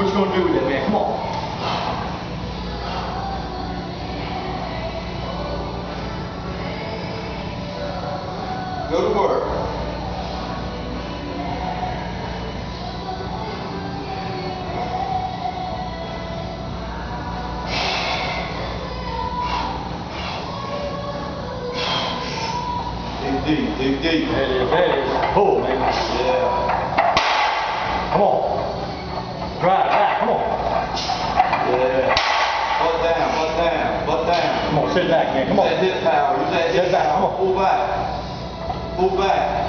What you gonna do with it, man? Come on. Go to work. Dig deep, dig deep. It is, it is. Pull, man. Yeah, Come on. Sit back, man. Come on. hip power, use that Sit back, come on. Pull back. Pull back.